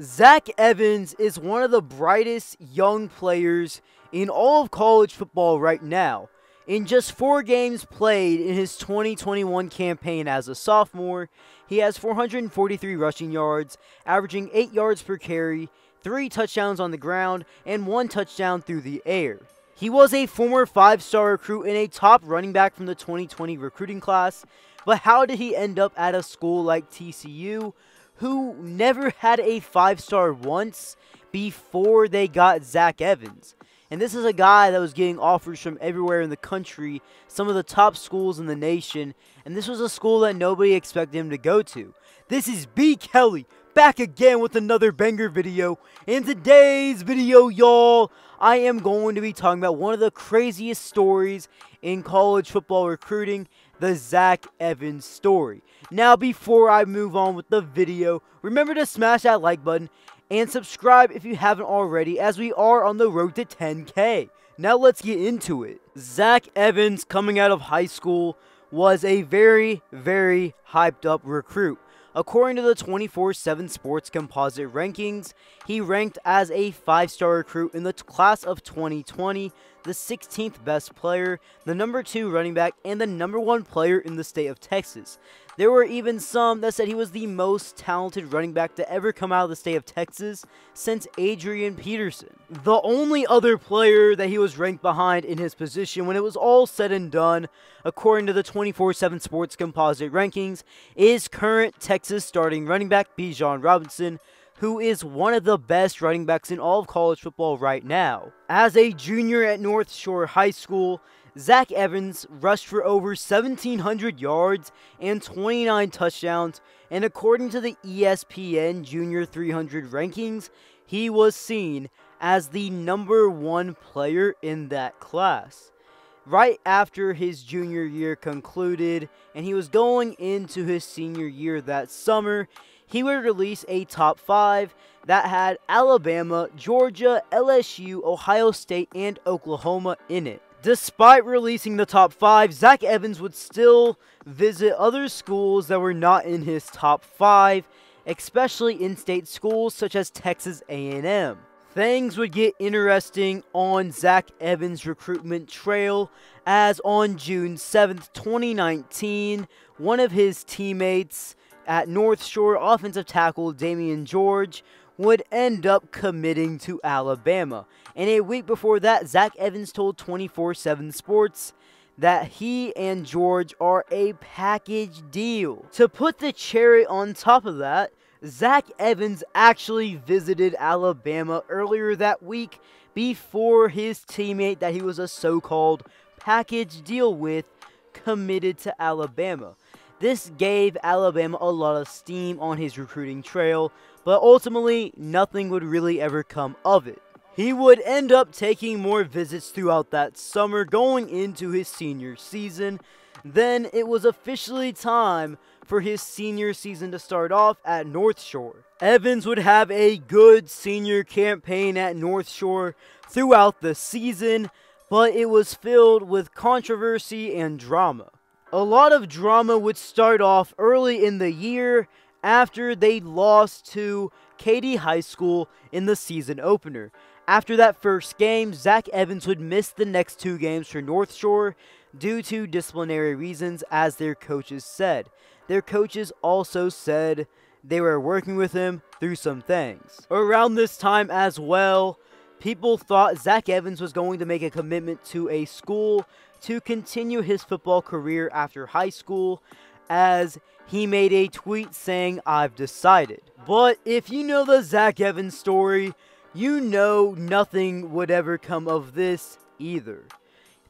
Zach Evans is one of the brightest young players in all of college football right now. In just four games played in his 2021 campaign as a sophomore, he has 443 rushing yards, averaging 8 yards per carry, 3 touchdowns on the ground, and 1 touchdown through the air. He was a former five star recruit and a top running back from the 2020 recruiting class, but how did he end up at a school like TCU, who never had a five star once before they got Zach Evans? And this is a guy that was getting offers from everywhere in the country, some of the top schools in the nation, and this was a school that nobody expected him to go to. This is B. Kelly back again with another banger video. In today's video, y'all, I am going to be talking about one of the craziest stories in college football recruiting, the Zach Evans story. Now, before I move on with the video, remember to smash that like button and subscribe if you haven't already, as we are on the road to 10K. Now, let's get into it. Zach Evans, coming out of high school, was a very, very hyped up recruit. According to the 24 7 Sports Composite rankings, he ranked as a five star recruit in the class of 2020, the 16th best player, the number two running back, and the number one player in the state of Texas. There were even some that said he was the most talented running back to ever come out of the state of Texas since Adrian Peterson. The only other player that he was ranked behind in his position when it was all said and done, according to the 24 7 Sports Composite rankings, is current Texas starting running back Bijan Robinson who is one of the best running backs in all of college football right now. As a junior at North Shore High School, Zach Evans rushed for over 1,700 yards and 29 touchdowns, and according to the ESPN Junior 300 rankings, he was seen as the number one player in that class. Right after his junior year concluded and he was going into his senior year that summer, he would release a top five that had Alabama, Georgia, LSU, Ohio State, and Oklahoma in it. Despite releasing the top five, Zach Evans would still visit other schools that were not in his top five, especially in-state schools such as Texas A&M. Things would get interesting on Zach Evans' recruitment trail as on June 7th, 2019, one of his teammates at North Shore offensive tackle Damieon George would end up committing to Alabama. And a week before that, Zach Evans told 24 7 Sports that he and George are a package deal. To put the cherry on top of that, Zach Evans actually visited Alabama earlier that week before his teammate that he was a so called package deal with committed to Alabama. This gave Alabama a lot of steam on his recruiting trail, but ultimately, nothing would really ever come of it. He would end up taking more visits throughout that summer going into his senior season. Then it was officially time for his senior season to start off at North Shore. Evans would have a good senior campaign at North Shore throughout the season, but it was filled with controversy and drama. A lot of drama would start off early in the year after they lost to Katy High School in the season opener. After that first game, Zach Evans would miss the next two games for North Shore due to disciplinary reasons, as their coaches said. Their coaches also said they were working with him through some things. Around this time as well, people thought Zach Evans was going to make a commitment to a school to continue his football career after high school as he made a tweet saying, I've decided. But if you know the Zach Evans story, you know nothing would ever come of this either.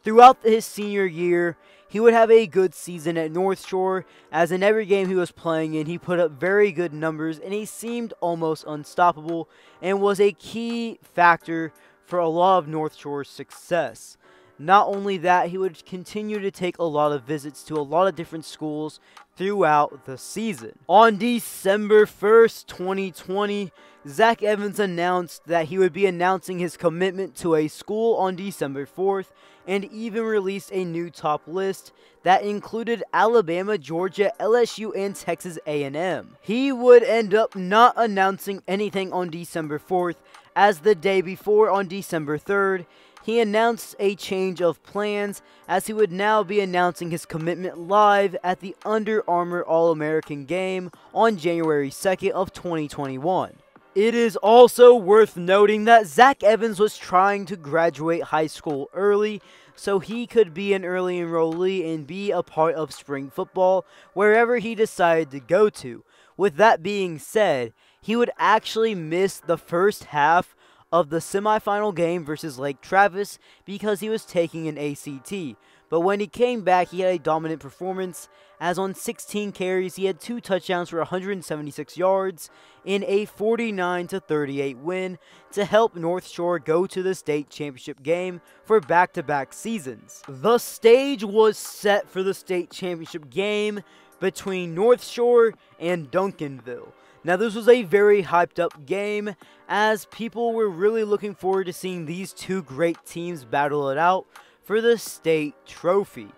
Throughout his senior year, he would have a good season at North Shore, as in every game he was playing in, he put up very good numbers and he seemed almost unstoppable and was a key factor for a lot of North Shore's success. Not only that, he would continue to take a lot of visits to a lot of different schools throughout the season. On December 1st, 2020, Zach Evans announced that he would be announcing his commitment to a school on December 4th and even released a new top list that included Alabama, Georgia, LSU, and Texas A&M. He would end up not announcing anything on December 4th as the day before on December 3rd, he announced a change of plans as he would now be announcing his commitment live at the Under Armour All-American game on January 2nd of 2021. It is also worth noting that Zach Evans was trying to graduate high school early so he could be an early enrollee and be a part of spring football wherever he decided to go to. With that being said, he would actually miss the first half of the semifinal game versus Lake Travis because he was taking an ACT. But when he came back, he had a dominant performance, as on 16 carries, he had two touchdowns for 176 yards in a 49 38 win to help North Shore go to the state championship game for back to back seasons. The stage was set for the state championship game between North Shore and Duncanville. Now, this was a very hyped up game as people were really looking forward to seeing these two great teams battle it out for the state trophy.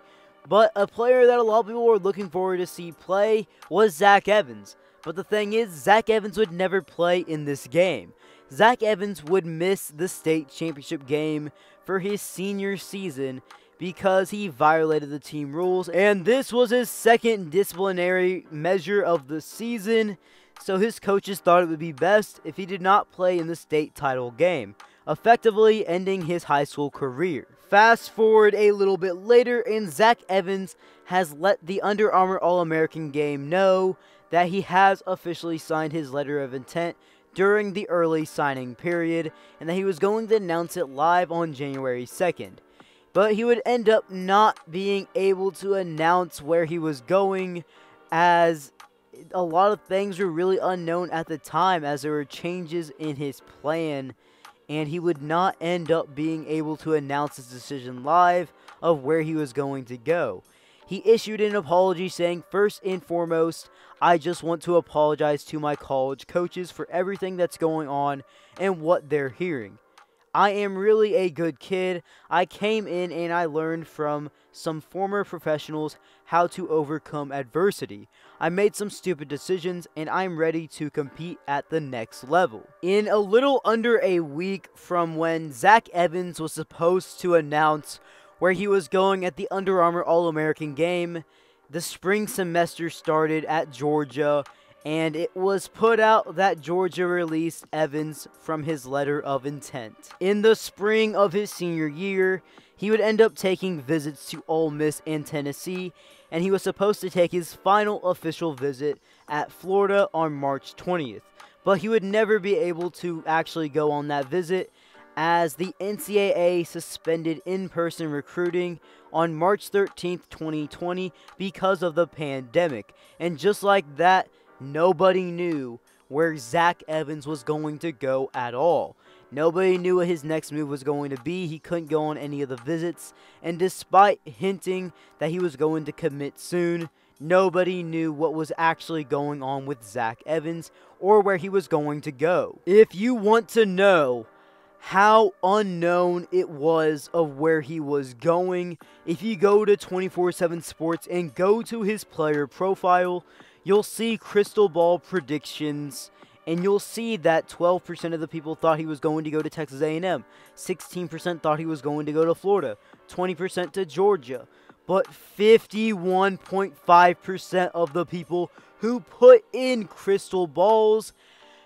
But a player that a lot of people were looking forward to see play was Zach Evans. But the thing is, Zach Evans would never play in this game. Zach Evans would miss the state championship game for his senior season because he violated the team rules, and this was his second disciplinary measure of the season so his coaches thought it would be best if he did not play in the state title game, effectively ending his high school career. Fast forward a little bit later, and Zach Evans has let the Under Armour All American game know that he has officially signed his letter of intent during the early signing period and that he was going to announce it live on January 2nd. But he would end up not being able to announce where he was going as a lot of things were really unknown at the time as there were changes in his plan and he would not end up being able to announce his decision live of where he was going to go. He issued an apology saying, First and foremost, I just want to apologize to my college coaches for everything that's going on and what they're hearing. I am really a good kid. I came in and I learned from some former professionals how to overcome adversity. I made some stupid decisions and I'm ready to compete at the next level. In a little under a week from when Zach Evans was supposed to announce where he was going at the Under Armour All American game, the spring semester started at Georgia and it was put out that Georgia released Evans from his letter of intent. In the spring of his senior year, he would end up taking visits to Ole Miss and Tennessee, and he was supposed to take his final official visit at Florida on March 20th. But he would never be able to actually go on that visit as the NCAA suspended in person recruiting on March 13th, 2020, because of the pandemic. And just like that, Nobody knew where Zach Evans was going to go at all. Nobody knew what his next move was going to be. He couldn't go on any of the visits. And despite hinting that he was going to commit soon, nobody knew what was actually going on with Zach Evans or where he was going to go. If you want to know how unknown it was of where he was going, if you go to 24 7 Sports and go to his player profile, you'll see crystal ball predictions and you'll see that 12% of the people thought he was going to go to Texas A&M, 16% thought he was going to go to Florida, 20% to Georgia, but 51.5% of the people who put in crystal balls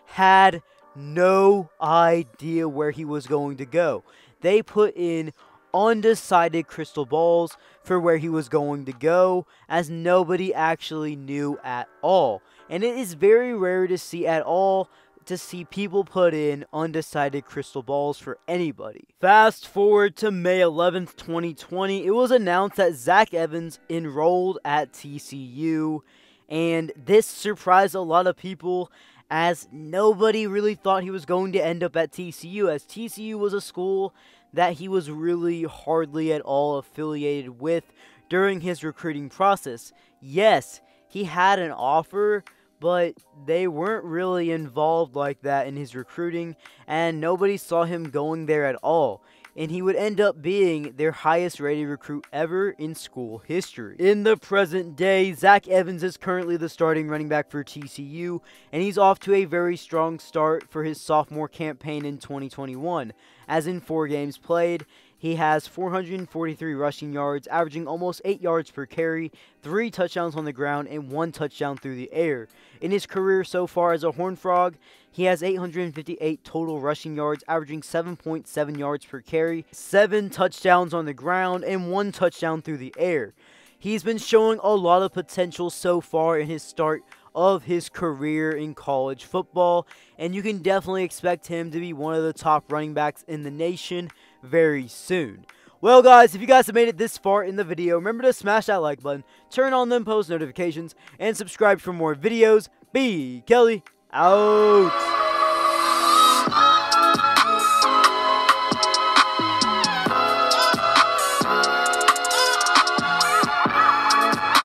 had no idea where he was going to go. They put in undecided crystal balls for where he was going to go, as nobody actually knew at all. And it is very rare to see at all to see people put in undecided crystal balls for anybody. Fast forward to May 11th, 2020, it was announced that Zach Evans enrolled at TCU, and this surprised a lot of people as nobody really thought he was going to end up at TCU, as TCU was a school that he was really hardly at all affiliated with during his recruiting process. Yes, he had an offer, but they weren't really involved like that in his recruiting, and nobody saw him going there at all. And he would end up being their highest rated recruit ever in school history. In the present day, Zach Evans is currently the starting running back for TCU, and he's off to a very strong start for his sophomore campaign in 2021. As in four games played, he has 443 rushing yards, averaging almost 8 yards per carry, 3 touchdowns on the ground, and 1 touchdown through the air. In his career so far as a Horned Frog, he has 858 total rushing yards, averaging 7.7 yards per carry, 7 touchdowns on the ground, and 1 touchdown through the air. He's been showing a lot of potential so far in his start of his career in college football, and you can definitely expect him to be one of the top running backs in the nation very soon. Well, guys, if you guys have made it this far in the video, remember to smash that like button, turn on them post notifications, and subscribe for more videos. B. Kelly, out.